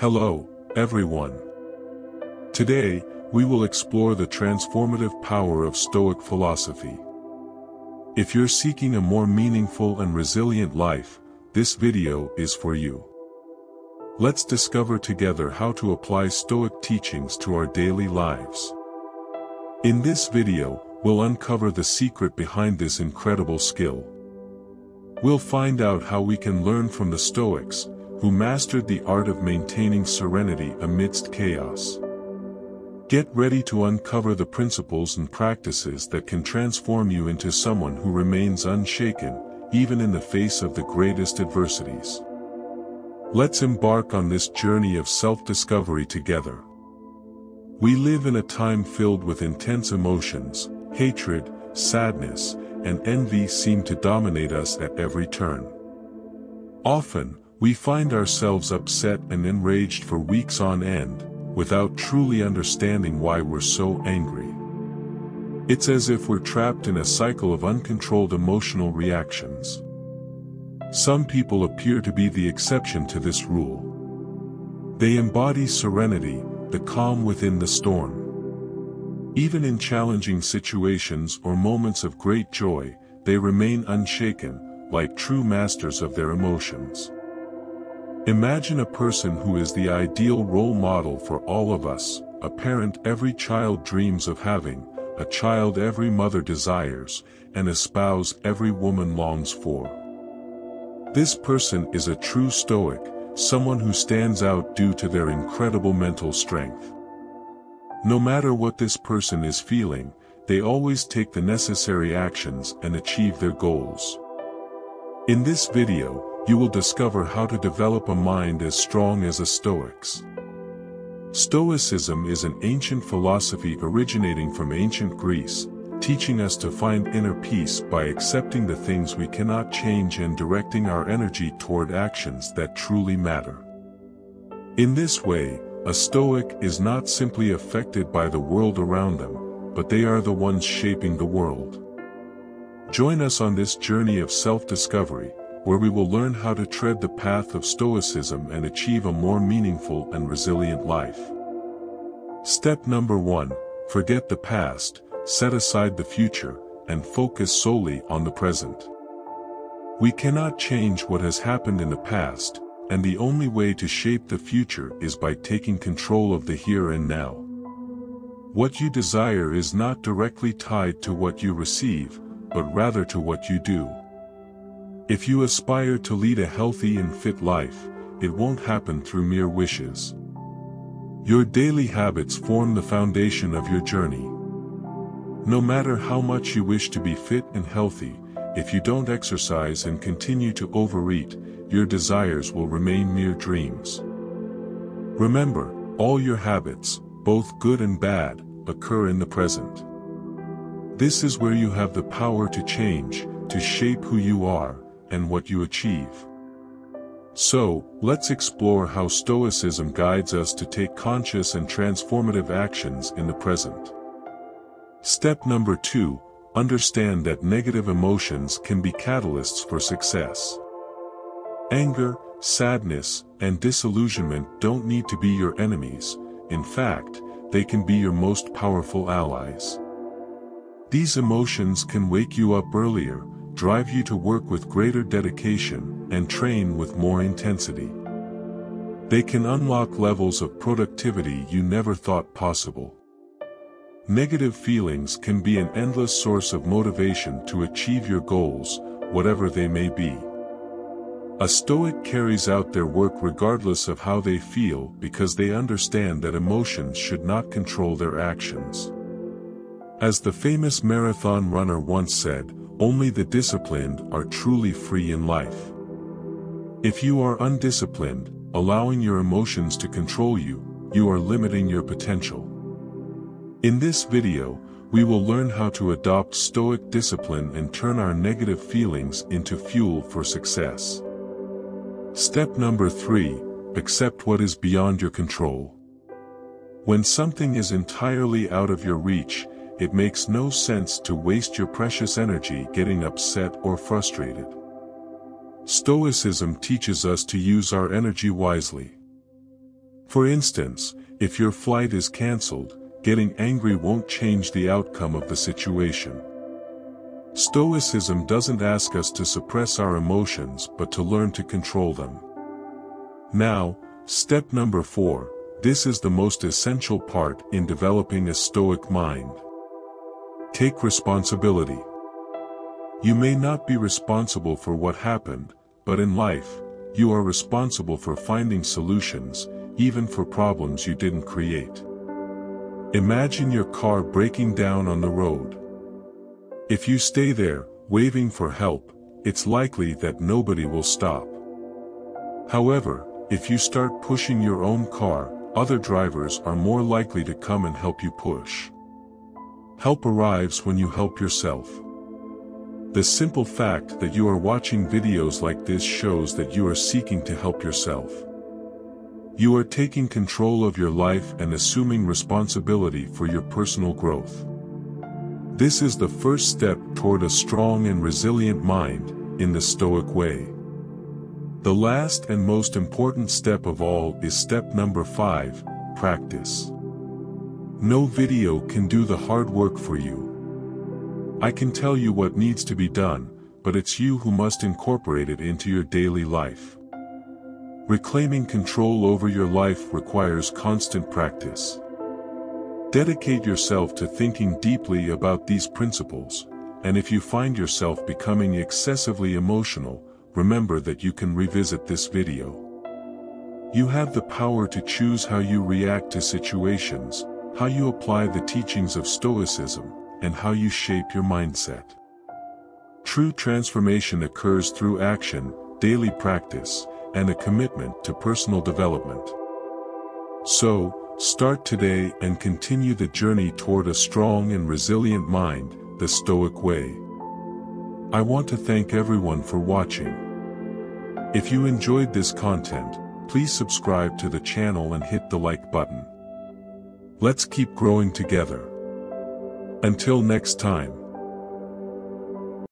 Hello, everyone. Today, we will explore the transformative power of Stoic philosophy. If you're seeking a more meaningful and resilient life, this video is for you. Let's discover together how to apply Stoic teachings to our daily lives. In this video, we'll uncover the secret behind this incredible skill. We'll find out how we can learn from the Stoics, who mastered the art of maintaining serenity amidst chaos. Get ready to uncover the principles and practices that can transform you into someone who remains unshaken, even in the face of the greatest adversities. Let's embark on this journey of self-discovery together. We live in a time filled with intense emotions, hatred, sadness, and envy seem to dominate us at every turn. Often, we find ourselves upset and enraged for weeks on end, without truly understanding why we're so angry. It's as if we're trapped in a cycle of uncontrolled emotional reactions. Some people appear to be the exception to this rule. They embody serenity, the calm within the storm. Even in challenging situations or moments of great joy, they remain unshaken, like true masters of their emotions. Imagine a person who is the ideal role model for all of us, a parent every child dreams of having, a child every mother desires, and a spouse every woman longs for. This person is a true stoic, someone who stands out due to their incredible mental strength. No matter what this person is feeling, they always take the necessary actions and achieve their goals. In this video, you will discover how to develop a mind as strong as a Stoic's. Stoicism is an ancient philosophy originating from ancient Greece, teaching us to find inner peace by accepting the things we cannot change and directing our energy toward actions that truly matter. In this way, a Stoic is not simply affected by the world around them, but they are the ones shaping the world. Join us on this journey of self-discovery, where we will learn how to tread the path of Stoicism and achieve a more meaningful and resilient life. Step number 1, forget the past, set aside the future, and focus solely on the present. We cannot change what has happened in the past, and the only way to shape the future is by taking control of the here and now. What you desire is not directly tied to what you receive, but rather to what you do. If you aspire to lead a healthy and fit life, it won't happen through mere wishes. Your daily habits form the foundation of your journey. No matter how much you wish to be fit and healthy, if you don't exercise and continue to overeat, your desires will remain mere dreams. Remember, all your habits, both good and bad, occur in the present. This is where you have the power to change, to shape who you are, and what you achieve. So, let's explore how Stoicism guides us to take conscious and transformative actions in the present. Step number 2, understand that negative emotions can be catalysts for success. Anger, sadness, and disillusionment don't need to be your enemies, in fact, they can be your most powerful allies. These emotions can wake you up earlier, drive you to work with greater dedication, and train with more intensity. They can unlock levels of productivity you never thought possible. Negative feelings can be an endless source of motivation to achieve your goals, whatever they may be. A Stoic carries out their work regardless of how they feel because they understand that emotions should not control their actions. As the famous marathon runner once said, only the disciplined are truly free in life. If you are undisciplined, allowing your emotions to control you, you are limiting your potential. In this video, we will learn how to adopt stoic discipline and turn our negative feelings into fuel for success. Step number 3, accept what is beyond your control. When something is entirely out of your reach, it makes no sense to waste your precious energy getting upset or frustrated. Stoicism teaches us to use our energy wisely. For instance, if your flight is cancelled, getting angry won't change the outcome of the situation. Stoicism doesn't ask us to suppress our emotions but to learn to control them. Now, step number 4, this is the most essential part in developing a stoic mind. Take responsibility. You may not be responsible for what happened, but in life, you are responsible for finding solutions, even for problems you didn't create. Imagine your car breaking down on the road. If you stay there, waving for help, it's likely that nobody will stop. However, if you start pushing your own car, other drivers are more likely to come and help you push. Help arrives when you help yourself. The simple fact that you are watching videos like this shows that you are seeking to help yourself. You are taking control of your life and assuming responsibility for your personal growth. This is the first step toward a strong and resilient mind, in the Stoic way. The last and most important step of all is step number 5, practice. No video can do the hard work for you. I can tell you what needs to be done, but it's you who must incorporate it into your daily life. Reclaiming control over your life requires constant practice. Dedicate yourself to thinking deeply about these principles, and if you find yourself becoming excessively emotional, remember that you can revisit this video. You have the power to choose how you react to situations, how you apply the teachings of Stoicism, and how you shape your mindset. True transformation occurs through action, daily practice, and a commitment to personal development. So, start today and continue the journey toward a strong and resilient mind, the Stoic way. I want to thank everyone for watching. If you enjoyed this content, please subscribe to the channel and hit the like button. Let's keep growing together. Until next time.